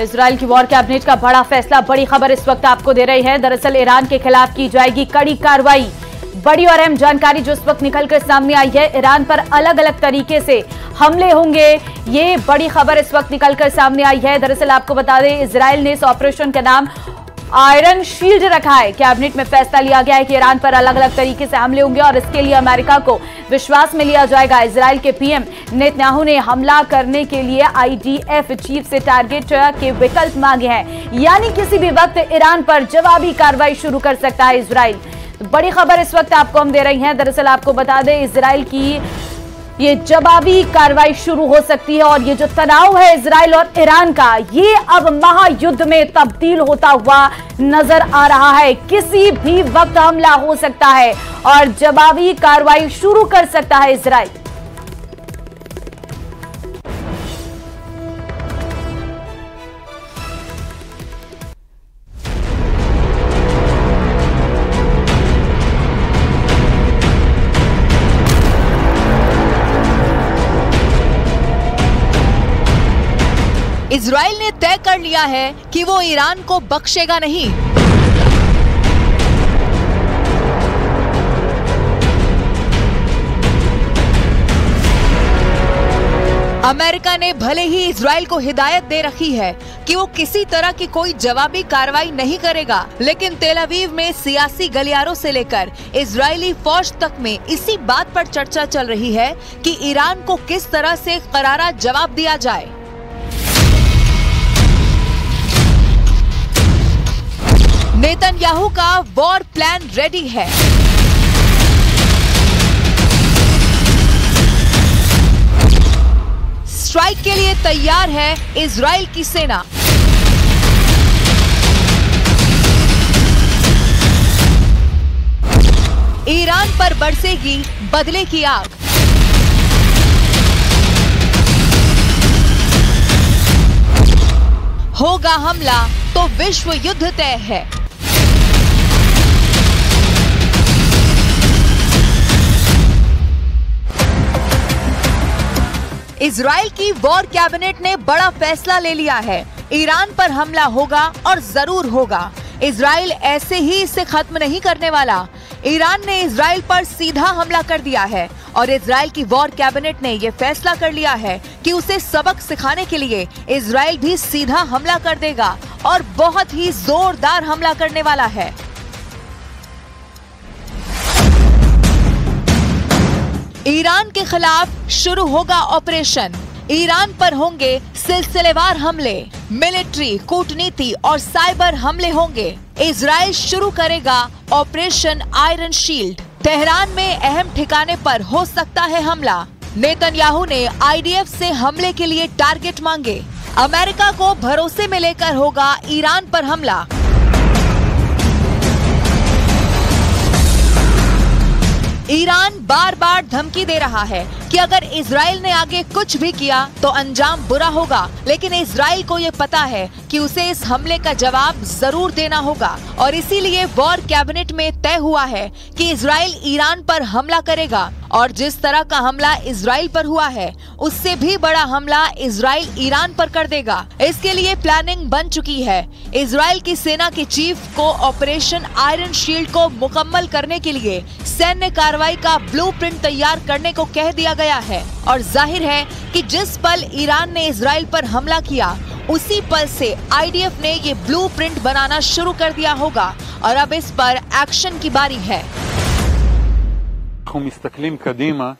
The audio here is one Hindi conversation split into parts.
इसराइल की वॉर कैबिनेट का बड़ा फैसला। बड़ी खबर इस वक्त आपको दे रही है। दरअसल ईरान के खिलाफ की जाएगी कड़ी कार्रवाई। बड़ी और अहम जानकारी जो इस वक्त निकलकर सामने आई है, ईरान पर अलग अलग तरीके से हमले होंगे। ये बड़ी खबर इस वक्त निकलकर सामने आई है। दरअसल आपको बता दें इसराइल ने इस ऑपरेशन का नाम आयरन शील्ड रखा है। कैबिनेट में फैसला लिया गया है कि ईरान पर अलग अलग तरीके से हमले होंगे और इसके लिए अमेरिका को विश्वास में लिया जाएगा। इसराइल के पीएम नेतन्याहू ने हमला करने के लिए आईडीएफ चीफ से टारगेट के विकल्प मांगे हैं। यानी किसी भी वक्त ईरान पर जवाबी कार्रवाई शुरू कर सकता है इसराइल बड़ी खबर इस वक्त आपको हम दे रही हैं। दरअसल आपको बता दें इसराइल की ये जवाबी कार्रवाई शुरू हो सकती है और ये जो तनाव है इसराइल और ईरान का, ये अब महायुद्ध में तब्दील होता हुआ नज़र आ रहा है। किसी भी वक्त हमला हो सकता है और जवाबी कार्रवाई शुरू कर सकता है इसराइल इसराइल ने तय कर लिया है कि वो ईरान को बख्शेगा नहीं। अमेरिका ने भले ही इसराइल को हिदायत दे रखी है कि वो किसी तरह की कोई जवाबी कार्रवाई नहीं करेगा, लेकिन तेल अवीव में सियासी गलियारों से लेकर इजरायली फौज तक में इसी बात पर चर्चा चल रही है कि ईरान को किस तरह से करारा जवाब दिया जाए। नेतन्याहू का वॉर प्लान रेडी है। स्ट्राइक के लिए तैयार है इसराइल की सेना। ईरान पर बरसेगी, बदले की आग। होगा हमला तो विश्व युद्ध तय है। इसराइल की वॉर कैबिनेट ने बड़ा फैसला ले लिया है। ईरान पर हमला होगा और ज़रूर होगा। इसराइल ऐसे ही इसे खत्म नहीं करने वाला। ईरान ने इसराइल पर सीधा हमला कर दिया है और इसराइल की वॉर कैबिनेट ने यह फैसला कर लिया है कि उसे सबक सिखाने के लिए इसराइल भी सीधा हमला कर देगा और बहुत ही जोरदार हमला करने वाला है। ईरान के खिलाफ शुरू होगा ऑपरेशन। ईरान पर होंगे सिलसिलेवार हमले। मिलिट्री, कूटनीति और साइबर हमले होंगे। इसराइल शुरू करेगा ऑपरेशन आयरन शील्ड। तेहरान में अहम ठिकाने पर हो सकता है हमला। नेतन्याहू ने आईडीएफ से हमले के लिए टारगेट मांगे। अमेरिका को भरोसे में लेकर होगा ईरान पर हमला। ईरान बार बार धमकी दे रहा है। कि अगर इसराइल ने आगे कुछ भी किया तो अंजाम बुरा होगा। लेकिन इसराइल को ये पता है कि उसे इस हमले का जवाब ज़रूर देना होगा। और इसीलिए वॉर कैबिनेट में तय हुआ है कि इसराइल ईरान पर हमला करेगा। और जिस तरह का हमला इसराइल पर हुआ है, उससे भी बड़ा हमला इसराइल ईरान पर कर देगा। इसके लिए प्लानिंग बन चुकी है। इसराइल की सेना के चीफ को ऑपरेशन आयरन शील्ड को मुकम्मल करने के लिए सैन्य कार्रवाई का ब्लूप्रिंट तैयार करने को कह दिया गया है और जाहिर है कि जिस पल ईरान ने इसराइल पर हमला किया उसी पल से आईडीएफ ने ये ब्लूप्रिंट बनाना शुरू कर दिया होगा और अब इस पर एक्शन की बारी है אנחנו מסתכלים קדימה,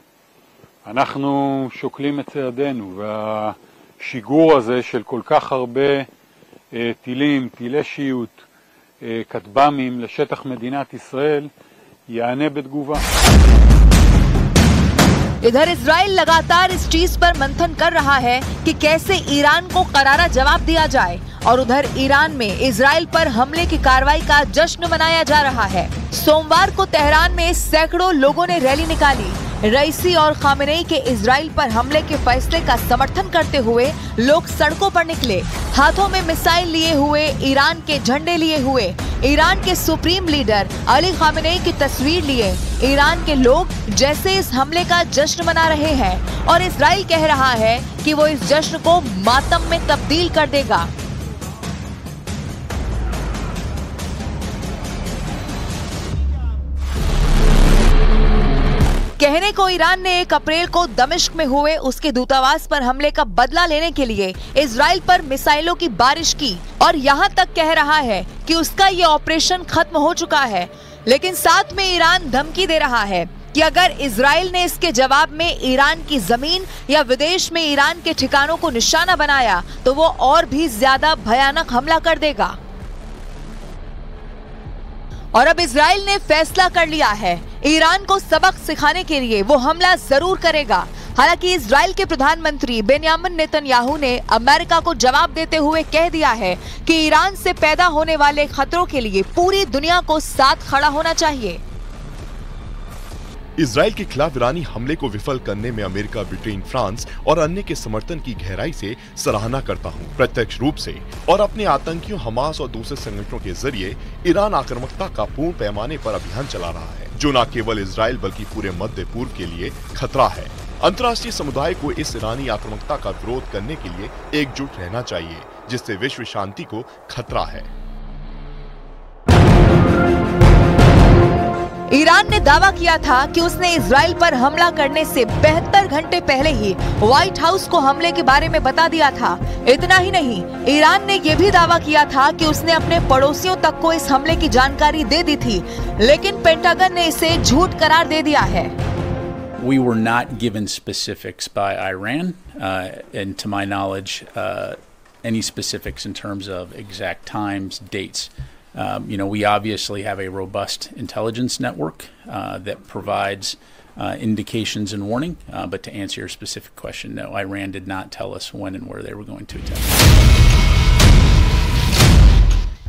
אנחנו שוקלים את צעדינו, והשיגור הזה של כל כך הרבה אה, טילים, טילי שיוט, אה, כטב"מים לשטח מדינת ישראל, יענה בתגובה. इधर इसराइल लगातार इस चीज़ पर मंथन कर रहा है कि कैसे ईरान को करारा जवाब दिया जाए और उधर ईरान में इसराइल पर हमले की कार्रवाई का जश्न मनाया जा रहा है। सोमवार को तेहरान में सैकड़ों लोगों ने रैली निकाली। रईसी और खामेनेई के इसराइल पर हमले के फैसले का समर्थन करते हुए लोग सड़कों पर निकले। हाथों में मिसाइल लिए हुए, ईरान के झंडे लिए हुए। ईरान के सुप्रीम लीडर अली खामेनेई की तस्वीर लिए। ईरान के लोग जैसे इस हमले का जश्न मना रहे हैं और इसराइल कह रहा है कि वो इस जश्न को मातम में तब्दील कर देगा। कहने को ईरान ने एक अप्रैल को दमिश्क में हुए उसके दूतावास पर हमले का बदला लेने के लिए इसराइल पर मिसाइलों की बारिश की और यहाँ तक कह रहा है कि उसका ये ऑपरेशन खत्म हो चुका है। लेकिन साथ में ईरान धमकी दे रहा है कि अगर इसराइल ने इसके जवाब में ईरान की ज़मीन या विदेश में ईरान के ठिकानों को निशाना बनाया तो वो और भी ज़्यादा भयानक हमला कर देगा। और अब इसराइल ने फैसला कर लिया है ईरान को सबक सिखाने के लिए वो हमला ज़रूर करेगा। हालाँकि इसराइल के प्रधानमंत्री बेनियामिन नेतन्याहू ने अमेरिका को जवाब देते हुए कह दिया है कि ईरान से पैदा होने वाले खतरों के लिए पूरी दुनिया को साथ खड़ा होना चाहिए। इसराइल के खिलाफ ईरानी हमले को विफल करने में अमेरिका ब्रिटेन फ्रांस और अन्य के समर्थन की गहराई से सराहना करता हूँ, प्रत्यक्ष रूप से और अपने आतंकियों हमास और दूसरे संगठनों के ज़रिए ईरान आक्रमकता का पूर्ण पैमाने पर अभियान चला रहा है। जो न केवल इसराइल बल्कि पूरे मध्य पूर्व के लिए खतरा है। अंतर्राष्ट्रीय समुदाय को इस ईरानी आक्रामकता का विरोध करने के लिए एकजुट रहना चाहिए, जिससे विश्व शांति को खतरा है। ईरान ने दावा किया था कि उसने इसराइल पर हमला करने से बेहतर घंटे पहले ही व्हाइट हाउस को हमले के बारे में बता दिया था इतना ही नहीं ईरान ने यह भी दावा किया था कि उसने अपने पड़ोसियों तक को इस हमले की जानकारी दे दी थी लेकिन पेंटागन ने इसे झूठ करार दे दिया है We were not given specifics by Iran, uh, and to my knowledge, uh, any specifics in terms of exact times, dates. Um, you know, we obviously have a robust intelligence network uh, that provides uh, indications and warning. Uh, but to answer your specific question, no, Iran did not tell us when and where they were going to attack.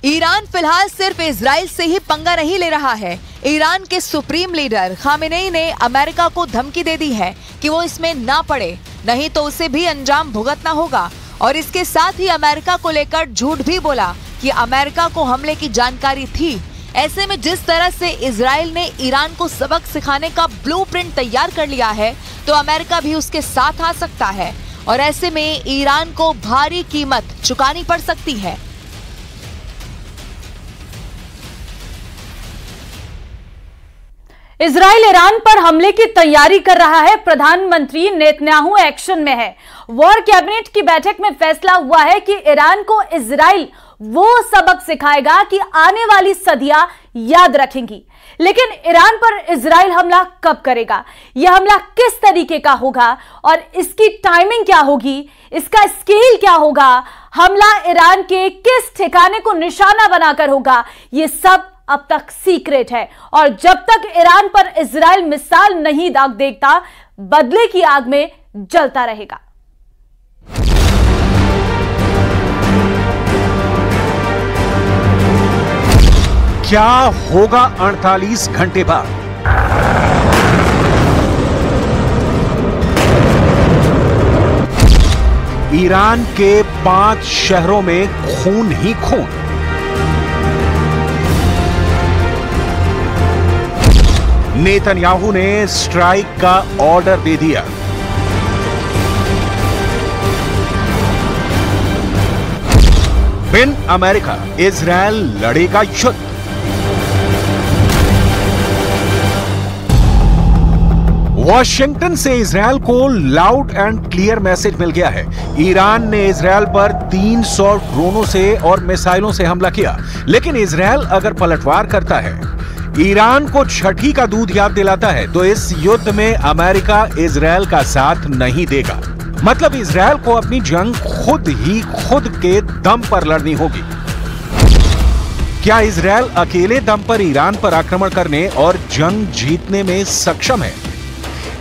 Iran फिलहाल सिर्फ इसराइल से ही पंगा नहीं ले रहा है ईरान के सुप्रीम लीडर खामिनेई ने अमेरिका को धमकी दे दी है कि वो इसमें ना पड़े नहीं तो उसे भी अंजाम भुगतना होगा और इसके साथ ही अमेरिका को लेकर झूठ भी बोला कि अमेरिका को हमले की जानकारी थी। ऐसे में जिस तरह से इसराइल ने ईरान को सबक सिखाने का ब्लूप्रिंट तैयार कर लिया है तो अमेरिका भी उसके साथ आ सकता है। और ऐसे में ईरान को भारी कीमत चुकानी पड़ सकती है। इसराइल ईरान पर हमले की तैयारी कर रहा है। प्रधानमंत्री नेतन्याहू एक्शन में है। वॉर कैबिनेट की बैठक में फैसला हुआ है कि ईरान को इसराइल वो सबक सिखाएगा कि आने वाली सदियाँ याद रखेंगी। लेकिन ईरान पर इसराइल हमला कब करेगा? यह हमला किस तरीके का होगा? और इसकी टाइमिंग क्या होगी? इसका स्केल क्या होगा? हमला ईरान के किस ठिकाने को निशाना बनाकर होगा? यह सब अब तक सीक्रेट है। और जब तक ईरान पर इसराइल मिसाल नहीं दाग देखता, बदले की आग में जलता रहेगा। क्या होगा 48 घंटे बाद? ईरान के पाँच शहरों में खून ही खून। नेतन्याहू ने स्ट्राइक का ऑर्डर दे दिया। बिन अमेरिका इसराइल लड़ेगा युद्ध। वॉशिंगटन से इसराइल को लाउड एंड क्लियर मैसेज मिल गया है। ईरान ने इसराइल पर 300 ड्रोनों से और मिसाइलों से हमला किया। लेकिन इसराइल अगर पलटवार करता है, ईरान को छठी का दूध याद दिलाता है तो इस युद्ध में अमेरिका इसराइल का साथ नहीं देगा। मतलब इसराइल को अपनी जंग खुद ही खुद के दम पर लड़नी होगी। क्या इसराइल अकेले दम पर ईरान पर आक्रमण करने और जंग जीतने में सक्षम है?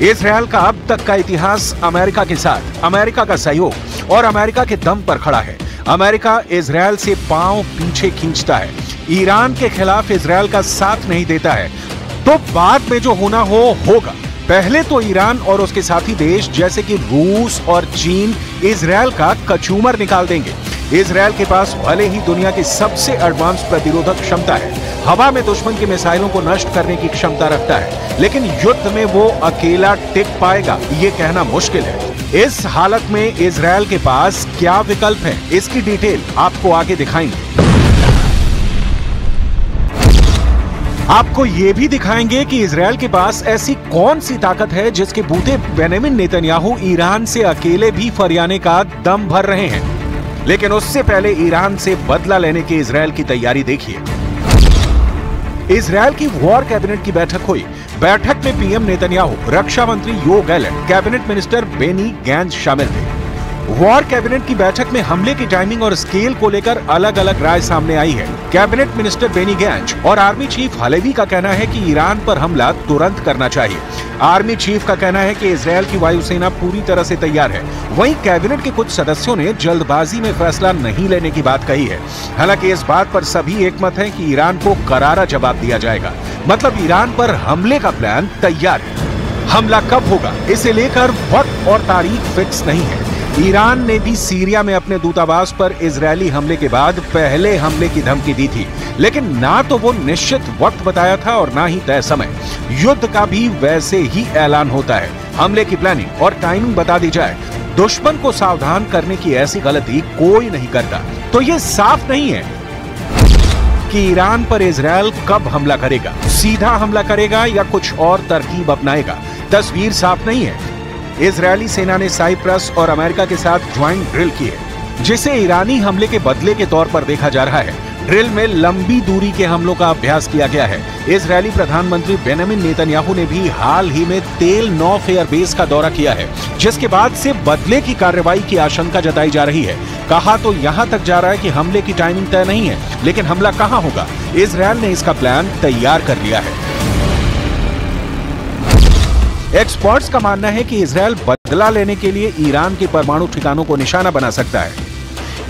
इसराइल का अब तक का इतिहास अमेरिका के साथ, अमेरिका का सहयोग और अमेरिका के दम पर खड़ा है। अमेरिका इसराइल से पाँव पीछे खींचता है। ईरान के खिलाफ इसराइल का साथ नहीं देता है। तो बाद में जो होना हो, होगा। पहले तो ईरान और उसके साथी देश जैसे कि रूस और चीन इसराइल का कचूमर निकाल देंगे। इसराइल के पास भले ही दुनिया की सबसे एडवांस प्रतिरोधक क्षमता है हवा में दुश्मन की मिसाइलों को नष्ट करने की क्षमता रखता है, लेकिन युद्ध में वो अकेला टिक पाएगा, ये कहना मुश्किल है। इस हालत में इसराइल के पास क्या विकल्प है, इसकी डिटेल आपको आगे दिखाएँगे। आपको ये भी दिखाएँगे कि इसराइल के पास ऐसी कौन सी ताकत है जिसके बूते बेनेमिन नेतन्याहू ईरान से अकेले भी फरियाने का दम भर रहे हैं। लेकिन उससे पहले ईरान से बदला लेने की इसराइल की तैयारी देखिए। इसराइल की वॉर कैबिनेट की बैठक हुई। बैठक में पीएम नेतन्याहू, रक्षा मंत्री Yoav Gallant cabinet minister Benny Gantz शामिल थे। वॉर कैबिनेट की बैठक में हमले की टाइमिंग और स्केल को लेकर अलग अलग राय सामने आई है। कैबिनेट मिनिस्टर बेनी गैंज और आर्मी चीफ हलेवी का कहना है कि ईरान पर हमला तुरंत करना चाहिए। आर्मी चीफ का कहना है कि इसराइल की वायुसेना पूरी तरह से तैयार है। वहीं कैबिनेट के कुछ सदस्यों ने जल्दबाजी में फैसला नहीं लेने की बात कही है। हालाँकि इस बात पर सभी एकमत है कि ईरान को करारा जवाब दिया जाएगा। मतलब ईरान पर हमले का प्लान तैयार है। हमला कब होगा? इसे लेकर वक्त और तारीख फिक्स नहीं है। ईरान ने भी सीरिया में अपने दूतावास पर इजरायली हमले के बाद पहले हमले की धमकी दी थी। लेकिन ना तो वो निश्चित वक्त बताया था और ना ही तय समय। युद्ध का भी वैसे ही ऐलान होता है। हमले की प्लानिंग और टाइमिंग बता दी जाए। दुश्मन को सावधान करने की ऐसी गलती कोई नहीं करता। तो ये साफ़ नहीं है कि ईरान पर इसराइल कब हमला करेगा। सीधा हमला करेगा या कुछ और तरकीब अपनाएगा। तस्वीर साफ़ नहीं है। इजरायली सेना ने साइप्रस और अमेरिका के साथ ज्वाइंट ड्रिल की है जिसे ईरानी हमले के बदले के तौर पर देखा जा रहा है। ड्रिल में लंबी दूरी के हमलों का अभ्यास किया गया है। इजरायली प्रधानमंत्री बेनमिन नेतन्याहू ने भी हाल ही में तेल नौ बेस का दौरा किया है, जिसके बाद से बदले की कार्रवाई की आशंका जताई जा रही है। कहा तो यहाँ तक जा रहा है कि हमले की टाइमिंग तय नहीं है, लेकिन हमला कहाँ होगा? इसराइल ने इसका प्लान तैयार कर लिया है। एक्सपर्ट्स का मानना है कि इसराइल बदला लेने के लिए ईरान के परमाणु ठिकानों को निशाना बना सकता है।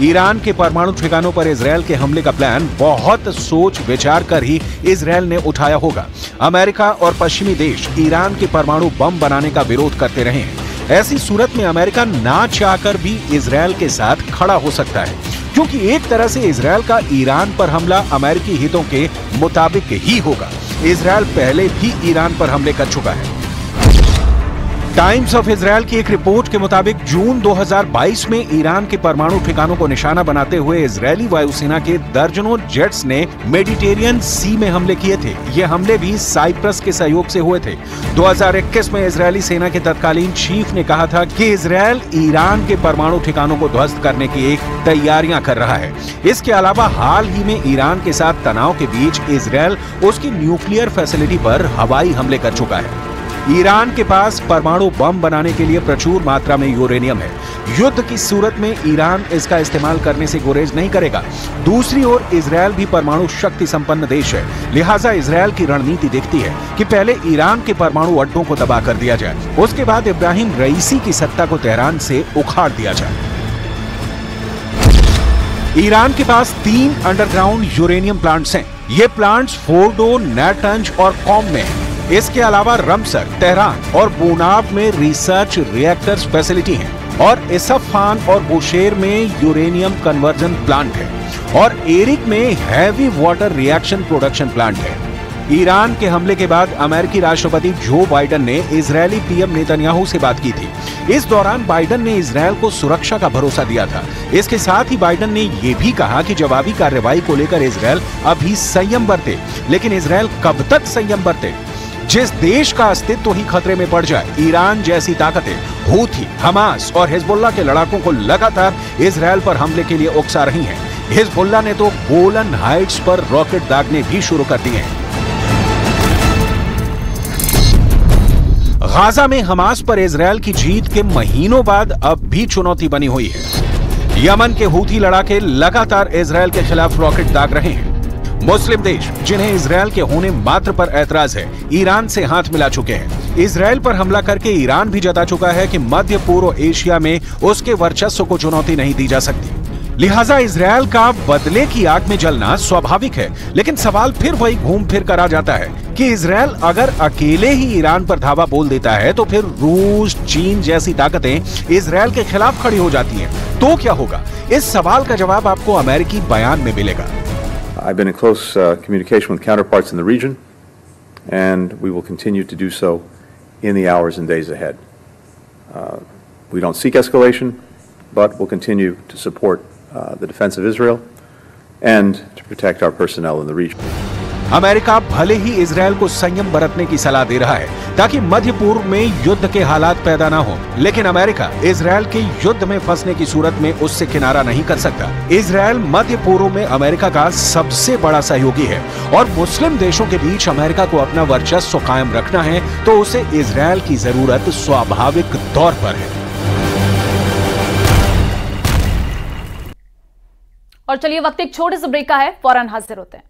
ईरान के परमाणु ठिकानों पर इसराइल के हमले का प्लान बहुत सोच विचार कर ही इसराइल ने उठाया होगा। अमेरिका और पश्चिमी देश ईरान के परमाणु बम बनाने का विरोध करते रहे हैं। ऐसी सूरत में अमेरिका ना चाहकर भी इसराइल के साथ खड़ा हो सकता है, क्योंकि एक तरह से इसराइल का ईरान पर हमला अमेरिकी हितों के मुताबिक ही होगा। इसराइल पहले भी ईरान पर हमले कर चुका है। टाइम्स ऑफ़ इसराइल की एक रिपोर्ट के मुताबिक जून 2022 में ईरान के परमाणु ठिकानों को निशाना बनाते हुए इजरायली वायुसेना के दर्जनों जेट्स ने मेडिटेरियन सी में हमले किए थे। ये हमले भी साइप्रस के सहयोग से हुए थे। 2021 में इजरायली सेना के तत्कालीन चीफ ने कहा था कि इसराइल ईरान के परमाणु ठिकानों को ध्वस्त करने की एक तैयारियाँ कर रहा है। इसके अलावा हाल ही में ईरान के साथ तनाव के बीच इसराइल उसकी न्यूक्लियर फैसिलिटी पर हवाई हमले कर चुका है। ईरान के पास परमाणु बम बनाने के लिए प्रचुर मात्रा में यूरेनियम है। युद्ध की सूरत में ईरान इसका इस्तेमाल करने से गुरेज नहीं करेगा। दूसरी ओर इसराइल भी परमाणु शक्ति संपन्न देश है। लिहाजा इसराइल की रणनीति देखती है कि पहले ईरान के परमाणु अड्डों को तबाह कर दिया जाए। उसके बाद इब्राहिम रईसी की सत्ता को तेहरान से उखाड़ दिया जाए। ईरान के पास तीन अंडरग्राउंड यूरेनियम प्लांट्स हैं। ये प्लांट्स फोर्डो, नेटंज और कॉम में हैं। इसके अलावा रमसर, तेहरान और बुनाब में रिसर्च रिएक्टर्स फैसिलिटी है और इसफान और बुशेर में यूरेनियम कन्वर्जन प्लांट है और एरिक में heavy water reaction production plant है। ईरान के हमले के बाद अमेरिकी राष्ट्रपति जो बाइडन ने इजरायली पीएम नेतन्याहू से बात की थी। इस दौरान बाइडन ने इसराइल को सुरक्षा का भरोसा दिया था। इसके साथ ही बाइडन ने यह भी कहा कि जवाबी कार्रवाई को लेकर इसराइल अभी संयम बरते लेकिन इसराइल कब तक संयम बरते जिस देश का अस्तित्व ही खतरे में पड़ जाए, ईरान जैसी ताकतें, हूथी, हमास और हिजबुल्ला के लड़ाकों को लगातार इसराइल पर हमले के लिए उकसा रही हैं। हिजबुल्ला ने तो गोलन हाइट्स पर रॉकेट दागने भी शुरू कर दिए हैं। गाजा में हमास पर इसराइल की जीत के महीनों बाद अब भी चुनौती बनी हुई है। यमन के हूथी लड़ाके लगातार इसराइल के खिलाफ रॉकेट दाग रहे हैं। मुस्लिम देश, जिन्हें इसराइल के होने मात्र पर ऐतराज है, ईरान से हाथ मिला चुके हैं। इसराइल पर हमला करके ईरान भी जता चुका है कि मध्य पूर्व एशिया में उसके वर्चस्व को चुनौती नहीं दी जा सकती। लिहाजा इसराइल का बदले की आग में जलना स्वाभाविक है, लेकिन सवाल फिर वही घूम फिर कर आ जाता है कि इसराइल अगर अकेले ही ईरान पर धावा बोल देता है तो फिर रूस, चीन जैसी ताकतें इसराइल के खिलाफ खड़ी हो जाती हैं। तो क्या होगा? इस सवाल का जवाब आपको अमेरिकी बयान में मिलेगा। I've been in close uh, communication with counterparts in the region, and we will continue to do so in the hours and days ahead. Uh, we don't seek escalation, but we'll continue to support uh, the defense of Israel and to protect our personnel in the region. America भले ही इसराइल को संयम बरतने की सलाह दे रहा है, ताकि मध्य पूर्व में युद्ध के हालात पैदा न हो, लेकिन अमेरिका इसराइल के युद्ध में फंसने की सूरत में उससे किनारा नहीं कर सकता। इसराइल मध्य पूर्व में अमेरिका का सबसे बड़ा सहयोगी है, और मुस्लिम देशों के बीच अमेरिका को अपना वर्चस्व कायम रखना है तो उसे इसराइल की ज़रूरत स्वाभाविक तौर पर है। और चलिए वक्त एक छोटे से ब्रेक का है, फ़ौरन हाजिर होते हैं।